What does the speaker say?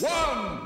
one.